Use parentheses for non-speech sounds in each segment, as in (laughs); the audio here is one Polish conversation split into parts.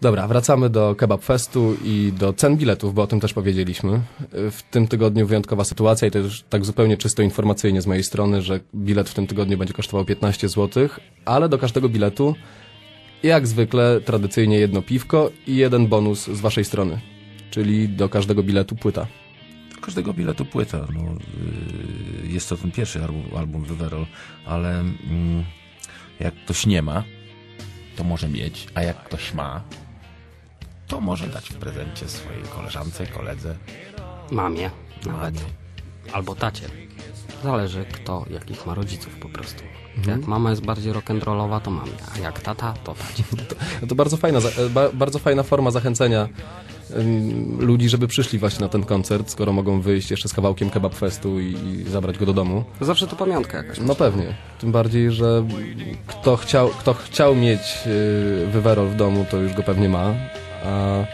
Dobra, wracamy do Kebab Festu i do cen biletów, bo o tym też powiedzieliśmy. W tym tygodniu wyjątkowa sytuacja i to już tak zupełnie czysto informacyjnie z mojej strony, że bilet w tym tygodniu będzie kosztował 15 zł, ale do każdego biletu jak zwykle tradycyjnie jedno piwko i jeden bonus z waszej strony, czyli do każdego biletu płyta. Do każdego biletu płyta. No, yy, jest to ten pierwszy album, album Wywerol, ale mm, jak ktoś nie ma, to może mieć, a jak ktoś ma, to może dać w prezencie swojej koleżance, koledze. Mamie nawet. mamie. Albo tacie. Zależy kto, jakich ma rodziców po prostu. Mhm. Jak mama jest bardziej rock'n'rollowa, to mamie, a jak tata, to tacie. (laughs) No to bardzo fajna, e, ba, bardzo fajna forma zachęcenia ludzi, żeby przyszli właśnie na ten koncert, skoro mogą wyjść jeszcze z kawałkiem Kebab Festu i, i zabrać go do domu. Zawsze to pamiątka jakaś. No pewnie. Tym bardziej, że kto chciał, kto chciał mieć yy, wywerol w domu, to już go pewnie ma, a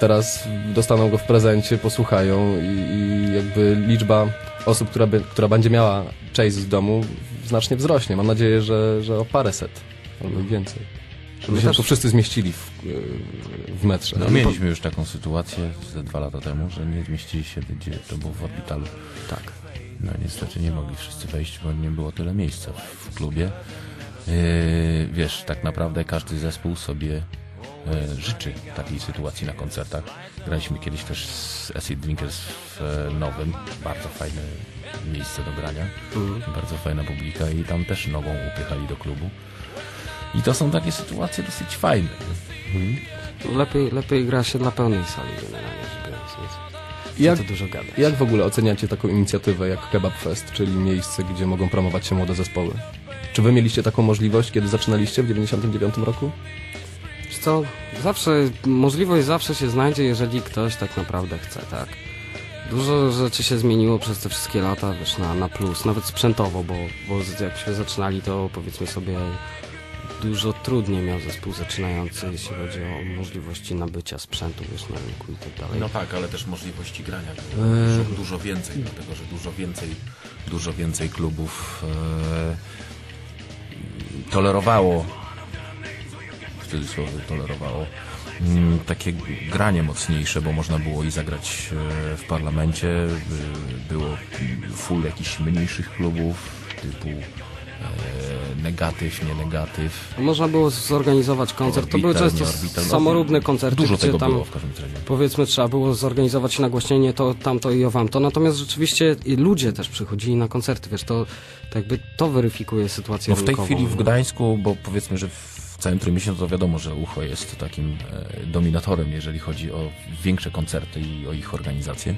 teraz dostaną go w prezencie, posłuchają i, i jakby liczba osób, która, by, która będzie miała Chase w domu znacznie wzrośnie. Mam nadzieję, że, że o paręset albo i więcej. Żeby się też- tu wszyscy zmieścili w, yy, w metrze. No, mieliśmy już taką sytuację ze dwa lata temu, że nie zmieścili się, gdzie to było w Orbitalu. Tak. No niestety nie mogli wszyscy wejść, bo nie było tyle miejsca w, klubie. Yy, wiesz, tak naprawdę każdy zespół sobie e, życzy takiej sytuacji na koncertach. Graliśmy kiedyś też z Acid Drinkers w e, Nowym. Bardzo fajne miejsce do grania. Bardzo fajna publika i tam też nogą upychali do klubu. I to są takie sytuacje dosyć fajne. Lepiej, lepiej gra się dla pełnej sali generalnie, żeby Jak, jak w ogóle oceniacie taką inicjatywę jak Kebab Fest, czyli miejsce, gdzie mogą promować się młode zespoły? Czy wy mieliście taką możliwość, kiedy zaczynaliście w 99 roku? Co, zawsze, możliwość zawsze się znajdzie, jeżeli ktoś tak naprawdę chce, tak? Dużo rzeczy się zmieniło przez te wszystkie lata, wiesz, na, na plus, nawet sprzętowo, bo, bo jakśmy zaczynali, to powiedzmy sobie dużo trudniej miał zespół zaczynający, jeśli chodzi o możliwości nabycia sprzętu, wiesz, na rynku i tak dalej. No tak, ale też możliwości grania Eee. dużo więcej, dlatego że dużo więcej, dużo więcej klubów e, tolerowało, cudzysłowie tolerowało, mm, takie granie mocniejsze, bo można było i zagrać e, w parlamencie, by- było full jakichś mniejszych klubów, typu e, negatyw, nie negatyw. Można było zorganizować koncert, to były często orbital, no, samorówne koncerty, Dużo tego tam było w każdym razie. powiedzmy trzeba było zorganizować nagłośnienie to, tamto i owamto, natomiast rzeczywiście ludzie też przychodzili na koncerty, wiesz, to, to jakby to weryfikuje sytuację No w tej rynkową, chwili w nie? Gdańsku, bo powiedzmy, że w całym Trójmiesiącu to wiadomo, że Ucho jest takim e, dominatorem, jeżeli chodzi o większe koncerty i o ich organizację.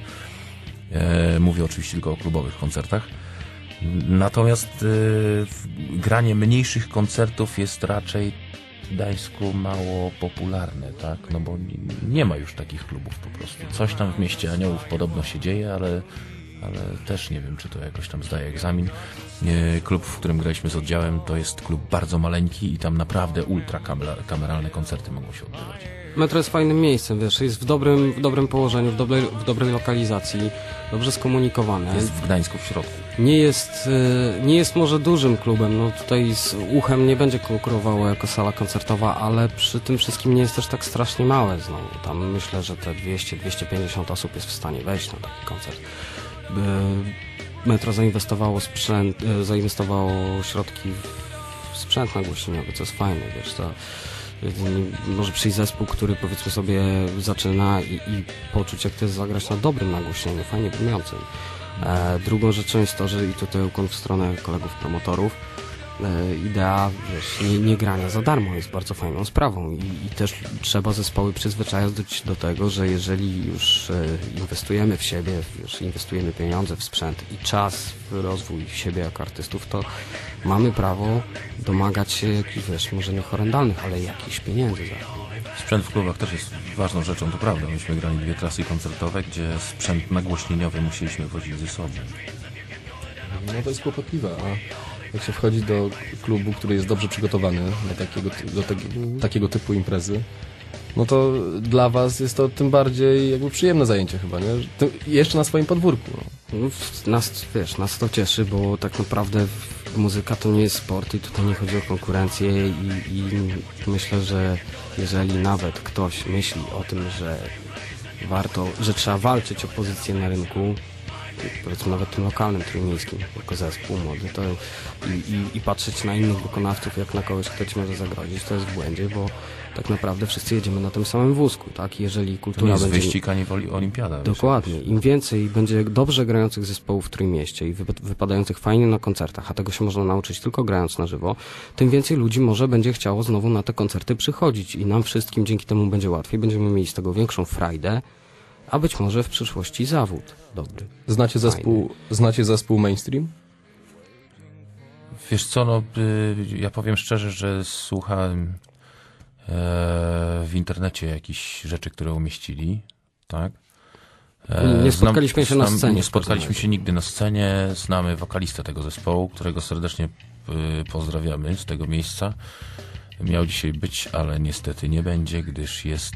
E, mówię oczywiście tylko o klubowych koncertach. Natomiast e, granie mniejszych koncertów jest raczej w Gdańsku mało popularne, tak? No bo nie ma już takich klubów po prostu. Coś tam w mieście Aniołów podobno się dzieje, ale, ale też nie wiem, czy to jakoś tam zdaje egzamin. Klub, w którym graliśmy z oddziałem, to jest klub bardzo maleńki i tam naprawdę ultra kamera- kameralne koncerty mogą się odbywać. Metro jest fajnym miejscem, wiesz, jest w dobrym, w dobrym położeniu, w dobrej, w dobrej lokalizacji, dobrze skomunikowane. Jest w Gdańsku w środku. Nie jest, e, nie jest może dużym klubem, no tutaj z uchem nie będzie konkurowało jako sala koncertowa, ale przy tym wszystkim nie jest też tak strasznie małe znowu. Tam myślę, że te 200-250 osób jest w stanie wejść na taki koncert. Metro zainwestowało sprzęt, e, zainwestowało środki w sprzęt nagłośnieniowy, co jest fajne, wiesz, to e, może przyjść zespół, który powiedzmy sobie zaczyna i, i poczuć jak to jest zagrać na dobrym nagłośnieniu, fajnie brzmiącym. E, drugą rzeczą jest to, że i tutaj ukłon w stronę kolegów promotorów, idea wiesz, nie, nie grania za darmo jest bardzo fajną sprawą i, i też trzeba zespoły przyzwyczajać do, do tego, że jeżeli już e, inwestujemy w siebie, wiesz, inwestujemy pieniądze w sprzęt i czas w rozwój siebie jako artystów, to mamy prawo domagać się jakichś, wiesz, może nie horrendalnych, ale jakichś pieniędzy za to. Sprzęt w klubach też jest ważną rzeczą, to prawda. Myśmy grali dwie klasy koncertowe, gdzie sprzęt nagłośnieniowy musieliśmy wozić ze sobą. No to jest kłopotliwe, a jak się wchodzi do klubu, który jest dobrze przygotowany do takiego, do te, takiego typu imprezy, no to dla was jest to tym bardziej jakby przyjemne zajęcie chyba, nie? Tym, jeszcze na swoim podwórku. No. No, nas, wiesz, nas to cieszy, bo tak naprawdę muzyka to nie jest sport i tutaj nie chodzi o konkurencję i, i myślę, że jeżeli nawet ktoś myśli o tym, że warto, że trzeba walczyć o pozycję na rynku, powiedzmy nawet tym lokalnym, trójmiejskim, jako zespół młody, to i, i, i patrzeć na innych wykonawców, jak na kogoś, kto ci może zagrozić, to jest w błędzie, bo tak naprawdę wszyscy jedziemy na tym samym wózku, tak? Jeżeli To kultura jest będzie... wyścig ani olimpiada. Dokładnie. Im więcej będzie dobrze grających zespołów w Trójmieście i wypa- wypadających fajnie na koncertach, a tego się można nauczyć tylko grając na żywo, tym więcej ludzi może będzie chciało znowu na te koncerty przychodzić i nam wszystkim dzięki temu będzie łatwiej, będziemy mieli z tego większą frajdę, a być może w przyszłości zawód dobry. Znacie zespół, znacie zespół mainstream? Wiesz co, no, y, ja powiem szczerze, że słuchałem e, w internecie jakichś rzeczy, które umieścili, tak? E, Nie spotkaliśmy się na scenie Nie spotkaliśmy się nigdy na scenie. Znamy wokalistę tego zespołu, którego serdecznie y, pozdrawiamy z tego miejsca. Miał dzisiaj być, ale niestety nie będzie, gdyż jest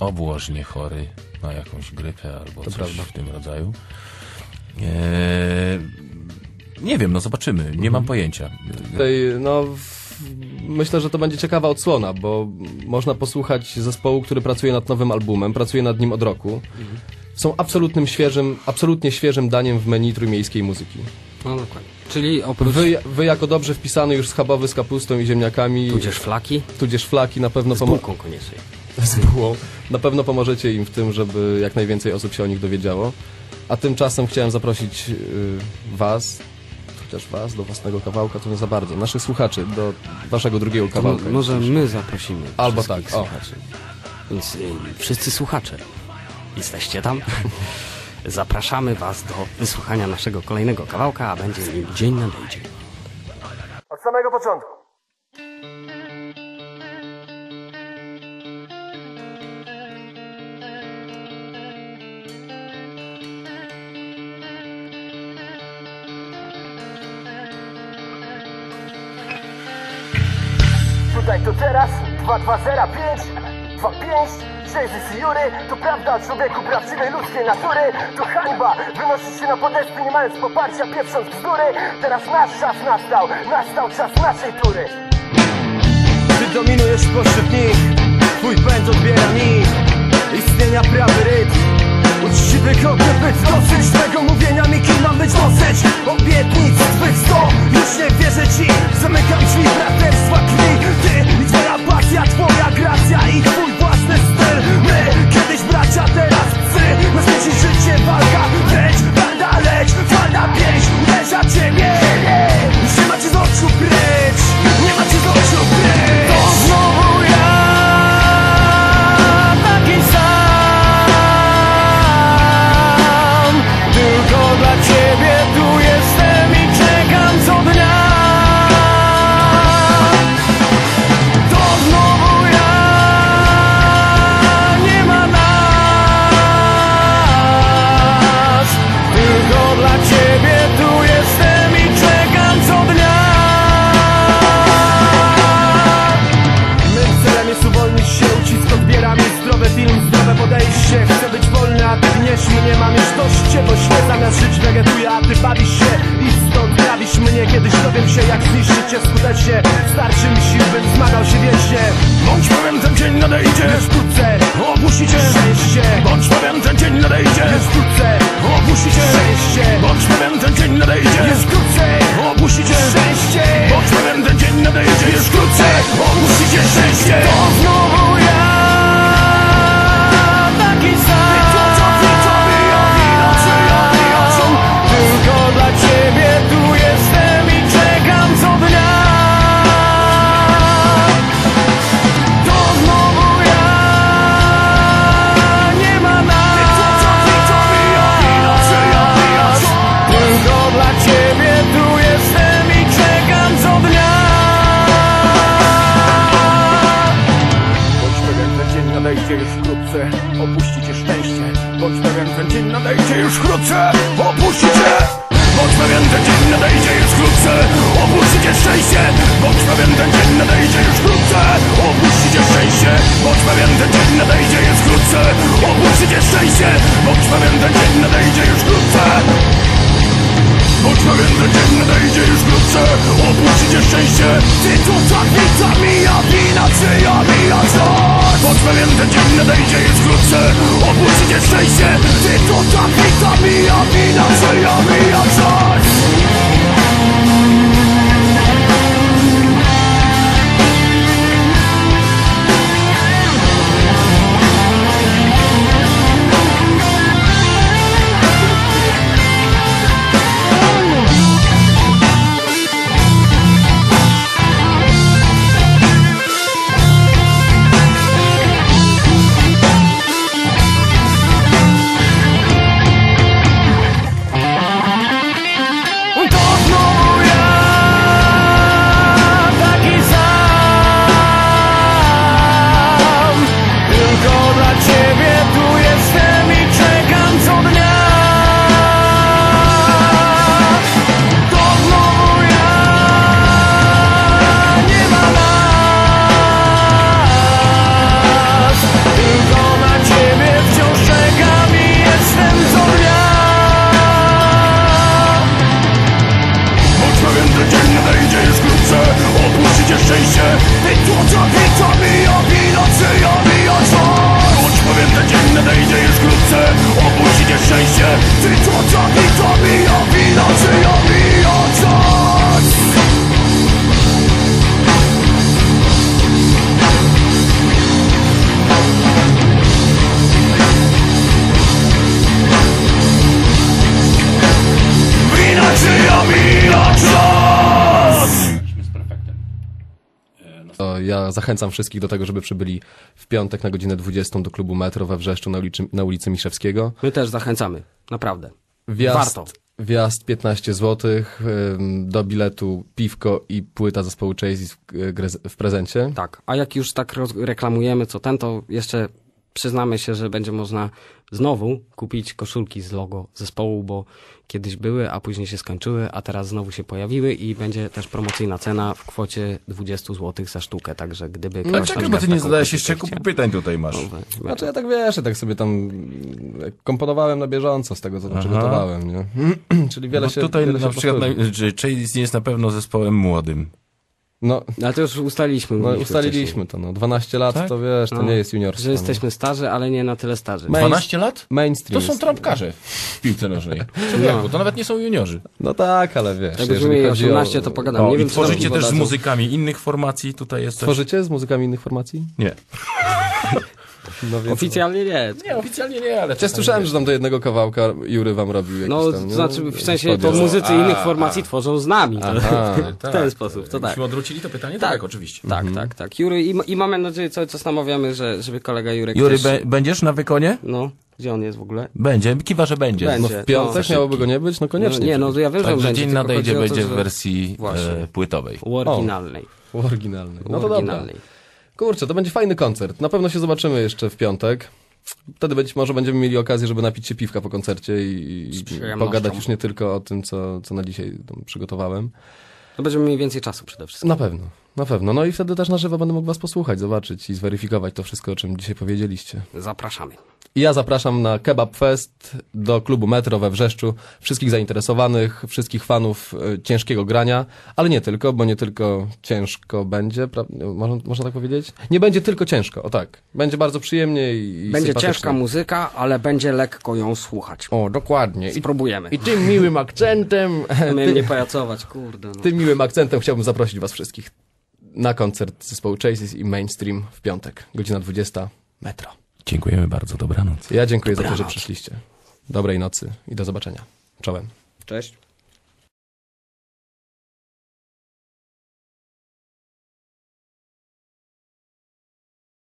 obłożnie chory na jakąś grypę albo coś prawda. w tym rodzaju. E, nie wiem, no zobaczymy. Nie mam pojęcia. Tutaj, no, w, myślę, że to będzie ciekawa odsłona, bo można posłuchać zespołu, który pracuje nad nowym albumem, pracuje nad nim od roku. Są absolutnym świeżym, absolutnie świeżym daniem w menu trójmiejskiej muzyki. No dokładnie. Czyli oprócz... Wy, wy jako dobrze wpisany już schabowy z kapustą i ziemniakami, Tudzież flaki? tudzież flaki na pewno Z bułką koniecznie. Z bułą. Na pewno pomożecie im w tym, żeby jak najwięcej osób się o nich dowiedziało. A tymczasem chciałem zaprosić y, was, chociaż was, do własnego kawałka, to nie za bardzo, naszych słuchaczy, do waszego drugiego kawałka. może my zaprosimy Albo tak, o. słuchaczy. Więc y, wszyscy słuchacze, jesteście tam? (laughs) Zapraszamy Was do wysłuchania naszego kolejnego kawałka, a będzie nim Dzień nadejdzie. Od samego początku. Tutaj to teraz. 2205 25 6 Jury. To prawda człowieku prawdziwej ludzkiej natury. To hańba. Wynosić się na podesty nie mając poparcia Pieprząc bzdury. Teraz nasz czas nastał. Nastał czas naszej tury. Ty dominujesz pośród Twój pęd odbiera mi. Istnienia prawy rytm Kopie być dosyć Twego mówienia mi kim mam być dosyć. Obietnic zbyt sto Już nie wierzę ci. Zamykam drzwi braterstwa krwi. Ty i twoja pasja Twoja gracja i twój własny styl. My kiedyś bracia teraz psy. Na świecie życie walka. Leć, banda leć. Twarda pięść uderza ciebie Już nie. Macie z oczu precz Nie macie z oczu precz resisting wkrótce opuścicie szczęście. Ty to tak wita mija wina czyja mija czas Pod pewien ten dzień nadejdzie jest wkrótce Ty to tak wita mija wina czyja mija czas szczęście I to co wita mija wina czyja mija czas Choć pewien ten dzień nadejdzie jest wkrótce. Opuścicie szczęście. I to co wita mija wina czyja Zachęcam wszystkich do tego, żeby przybyli w piątek na godzinę 20 do klubu Metro we Wrzeszczu na ulicy, na ulicy Miszewskiego. My też zachęcamy, naprawdę. Wjazd, Warto. wjazd 15 zł, do biletu piwko i płyta zespołu Chasey w, gre- w prezencie. Tak, a jak już tak reklamujemy co ten, to jeszcze przyznamy się, że będzie można znowu kupić koszulki z logo zespołu, bo kiedyś były, a później się skończyły, a teraz znowu się pojawiły i będzie też promocyjna cena w kwocie 20 zł za sztukę, także gdyby ktoś No czekaj, bo ty nie zadałeś jeszcze kupu pytań tutaj masz. we- Znaczy ja tak wiesz, ja tak sobie tam komponowałem na bieżąco z tego, co tam Aha. przygotowałem, nie? (clears throat) Czyli wiele Bo się tutaj wiele na się przykład, Chase jest na pewno zespołem młodym. No, Ale to już ustaliliśmy. no ustaliliśmy wcześniej. to, no. 12 lat Tak? to wiesz, to No, nie jest juniorstwo. Że jesteśmy starzy, ale nie na tyle starzy. Ma- 12 lat? Mainstream To są trampkarze w piłce nożnej. (laughs) Człowieku, to nawet nie są juniorzy. No tak, ale wiesz, mieli chodzi 18, o... to pogadam. O, nie I wiem, tworzycie też z muzykami innych formacji, tutaj jest. Tworzycie z muzykami innych formacji? Nie. (laughs) No więc... Oficjalnie nie. Nie, oficjalnie nie, ale... Ja słyszałem, że tam do jednego kawałka Jury wam robił jakiś No, tam, to nie? znaczy w sensie to muzycy A, innych a. formacji tworzą z nami. To, Aha. (laughs) w ten sposób, to tak. Myśmy odwrócili to pytanie? Tak. Tak, oczywiście. Tak, tak, tak. Jury, i, i mamy nadzieję, cały czas namawiamy, że, żeby kolega Jurek Jury, też... be, będziesz na wykonie? No, gdzie on jest w ogóle? Będzie, kiwa, że będzie. Będzie. No w piątek No. miałoby go nie być? No koniecznie. No, nie, no ja wiem, że on Także będzie. dzień nadejdzie, będzie w że- wersji e, płytowej. U oryginalnej. W oryginalnej. No U to dobra. oryginalnej. Kurczę, to będzie fajny koncert. Na pewno się zobaczymy jeszcze w piątek. Wtedy być może będziemy mieli okazję, żeby napić się piwka po koncercie i, i pogadać już nie tylko o tym, co, co na dzisiaj przygotowałem. No będziemy mieli więcej czasu przede wszystkim. Na pewno, na pewno. No i wtedy też na żywo będę mógł was posłuchać, zobaczyć i zweryfikować to wszystko, o czym dzisiaj powiedzieliście. Zapraszamy. I ja zapraszam na Kebab Fest do klubu Metro we Wrzeszczu. Wszystkich zainteresowanych, wszystkich fanów e, ciężkiego grania, ale nie tylko, bo nie tylko ciężko będzie, pra- można, można tak powiedzieć? Nie będzie tylko ciężko, o tak. Będzie bardzo przyjemnie i Będzie ciężka muzyka, ale będzie lekko ją słuchać. O, dokładnie. I, Spróbujemy. I tym miłym akcentem, (laughs) Miałem nie pajacować, kurde. No. tym miłym akcentem chciałbym zaprosić was wszystkich na koncert zespołu Chases i Mainstream w piątek, godzina 20, Metro. Dziękujemy bardzo, dobranoc. Ja dziękuję za to, że Dobranoc. przyszliście. Dobrej nocy i do zobaczenia. Czołem. Cześć.